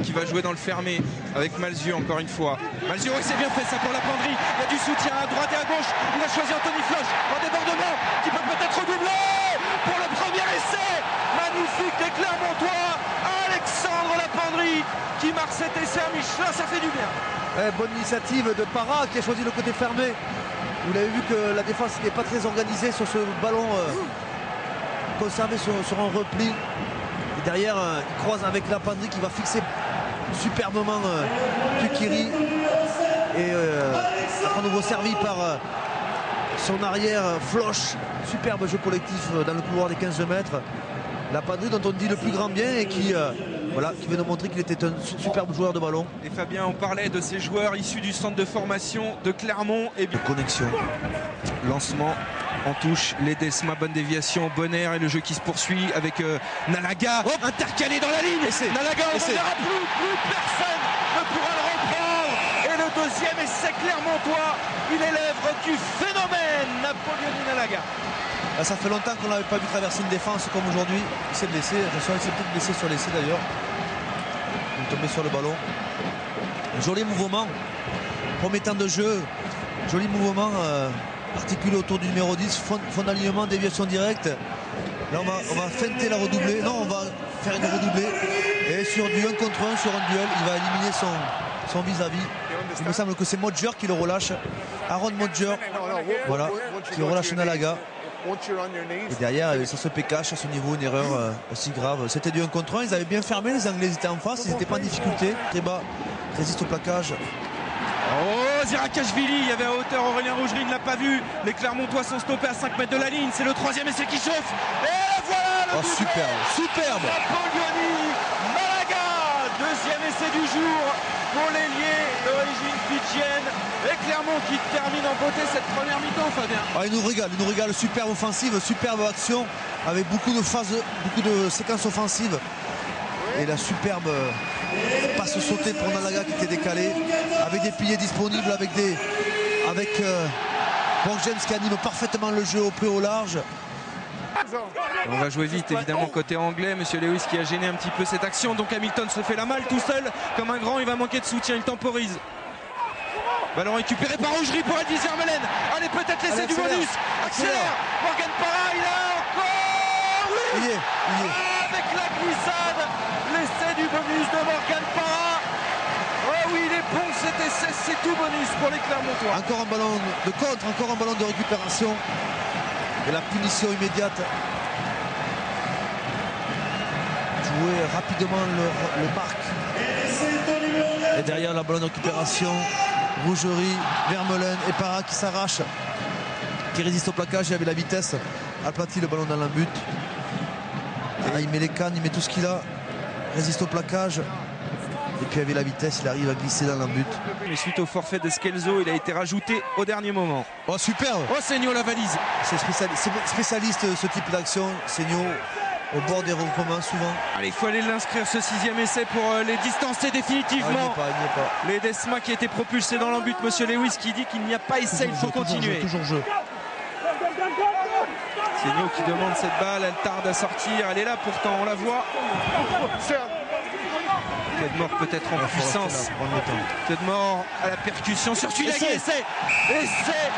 Qui va jouer dans le fermé avec Malzieu encore une fois. Malzieu, oui, c'est bien fait ça pour la. Il y a du soutien à droite et à gauche. Il a choisi Anthony Floch en débordement qui peut peut-être doubler pour le premier essai. Magnifique des Clermontois. Alexandre Lapendrie qui marque cet essai à Michelin, ça fait du bien. Eh, bonne initiative de Parra qui a choisi le côté fermé. Vous l'avez vu que la défense n'était pas très organisée sur ce ballon euh, conservé sur, un repli. Et derrière, euh, il croise avec Lapendrie qui va fixer superbement euh, Tukiri. Et à nouveau servi par son arrière Floche. Superbe jeu collectif dans le couloir des 15 mètres. Lapendrie dont on dit le plus grand bien et qui voilà, qui veut nous montrer qu'il était un superbe joueur de ballon. Et Fabien, on parlait de ces joueurs issus du centre de formation de Clermont. Et bien... connexion. Lancement en touche, les Desma, bonne déviation, bon air et le jeu qui se poursuit avec euh, Nalaga intercalé dans la ligne. Nalaga, on ne verra plus, plus personne ne pourra le reprendre. Et le deuxième essai Clermontois, il est l'œuvre du phénomène Napoléon Nalaga. Ah, ça fait longtemps qu'on n'avait pas vu traverser une défense comme aujourd'hui. Il s'est blessé. Attention, il s'est peut-être blessé sur l'essai d'ailleurs. Il est tombé sur le ballon. Joli mouvement. Premier temps de jeu. Joli mouvement euh, articulé autour du numéro 10. Fond, d'alignement, déviation directe. Là, on va, feinter la redoublée. Non, on va faire une redoublée. Et sur du 1 contre 1, sur un duel, il va éliminer son vis-à-vis. Il me semble que c'est Modger qui le relâche. Aaron Modger. Voilà, qui relâche Nalaga. Et derrière, ça se pécache à ce niveau, une erreur euh, aussi grave. C'était du 1 contre 1, ils avaient bien fermé, les Anglais étaient en face, ils n'étaient pas en difficulté. Très résiste au plaquage. Oh, Zirakashvili, il y avait à hauteur Aurélien Rougerie, il ne l'a pas vu. Les Clermontois sont stoppés à 5 mètres de la ligne, c'est le troisième essai qui chauffe. Et voilà le oh, superbe, superbe. Malaga, deuxième essai du jour pour l'ailier d'origine fidjienne. Et Clermont qui termine en beauté cette première mi-temps, Fabien. Ah, il nous régale, il nous régale. Superbe offensive, superbe action, avec beaucoup de phases, beaucoup de séquences offensives. Et la superbe euh, passe sautée pour Nalaga qui était décalé, avec des piliers disponibles, avec des. avec euh, James qui anime parfaitement le jeu au prix au large. On va jouer vite évidemment côté anglais. Monsieur Lewis qui a gêné un petit peu cette action. Donc Hamilton se fait la malle tout seul. Comme un grand, il va manquer de soutien. Il temporise. Ballon récupéré par Rougerie pour Eddie Zermelen. Allez, peut-être l'essai du bonus. Accélère. Morgan Parra, il a encore. Oui. Il est, il est. Avec la glissade. L'essai du bonus de Morgan Parra. Oh oui, il est bon cet essai. C'est tout bonus pour les Clermontois. Encore un ballon de contre, encore un ballon de récupération. Et la punition immédiate. Jouer rapidement le, le marque. Et derrière la ballon de récupération. Rougerie, Vermeulen et Para qui s'arrache, qui résiste au plaquage et avec la vitesse, aplatit le ballon dans la but. Ah, il met les cannes, il met tout ce qu'il a, résiste au plaquage. Et puis avec la vitesse, il arrive à glisser dans la but. Mais suite au forfait de Skelzo, il a été rajouté au dernier moment. Oh super Oh Seigno la valise C'est spécialiste, ce type d'action, Seigno au bord des recomments souvent. Allez, il faut aller l'inscrire ce sixième essai pour euh, les distancer définitivement. Ah, les Desma qui étaient propulsés dans l'embut. Monsieur Lewis qui dit qu'il n'y a pas essai, il faut continuer. Toujours jeu. C'est qui demande cette balle, elle tarde à sortir, elle est là pourtant, on la voit. mort peut-être en puissance. mort à la percussion sur Tulagi. Essai. Essai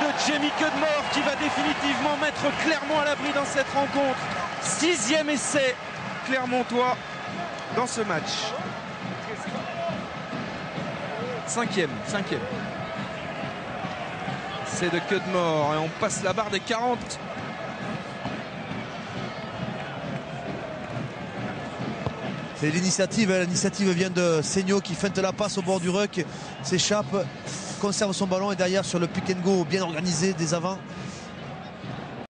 de Jamie Cudmore qui va définitivement mettre clairement à l'abri dans cette rencontre. Sixième essai Clermontois dans ce match. Cinquième, cinquième. C'est de Cudmore et on passe la barre des 40. Hein. l'initiative vient de Seigno qui feinte la passe au bord du ruck, s'échappe, conserve son ballon et derrière sur le pick go bien organisé des avants,